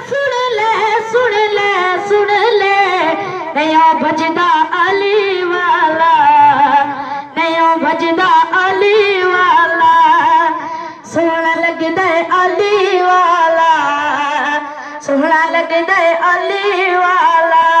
سن لے سن لے سن لے نیا بجدا علی والا نیا بجدا علی والا سونا لگدا علی والا سونا لگدا علی والا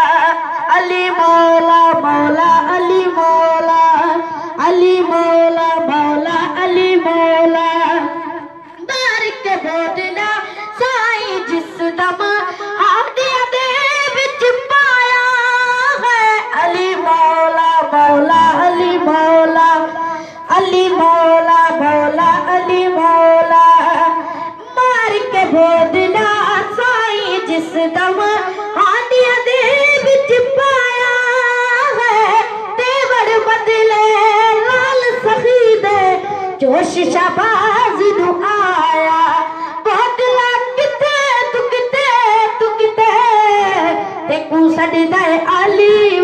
علی مولا مولا علی، مولا۔ بارک بودنا سائی جس دم آڈیا دے بچ پایا ہے۔ دیور بدلے، لال سخیدے، جوش شباز نو آیا۔ بہتلا کتے، تو کتے تو کتے۔ سڑ دے علی والا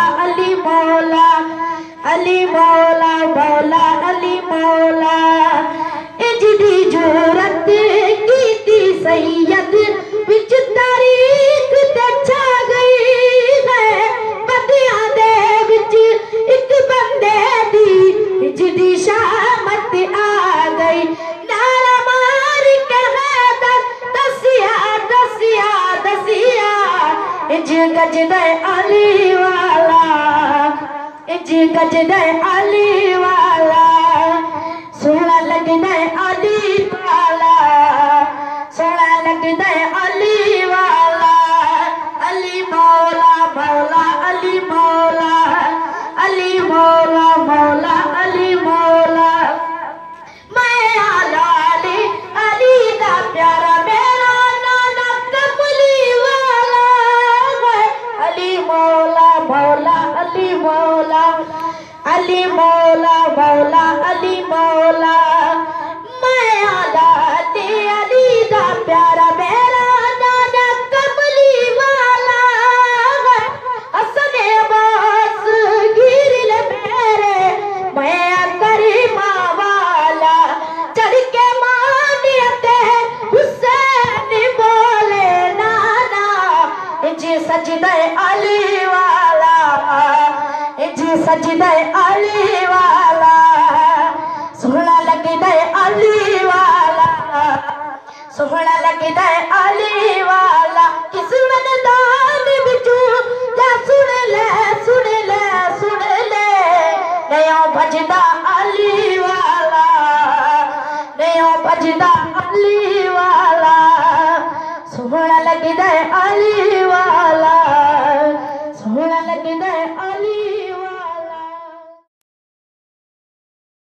علی مولا مولا علی مولا۔ اجدی جورت کی کیتی سید، وچ تاریخ تے چھا گئی ہے۔ بدیاں دے وچ ایک بندے دی جدی شامت آ گئی۔ نعرہ مار کے حیدر دسیا دسیا دسیا اج گج دے علی والا۔ Ejika chende aliwala. علی مولا مولا علی مولا میں آلہ علی سجدہ علی والا سونا لگدہ علی والا سونا لگدہ علی والا قسمت دان بچو جا سن لے سن لے سن لے نیا بجدا علی والا نیا بجدا علی والا سونا لگدہ علی والا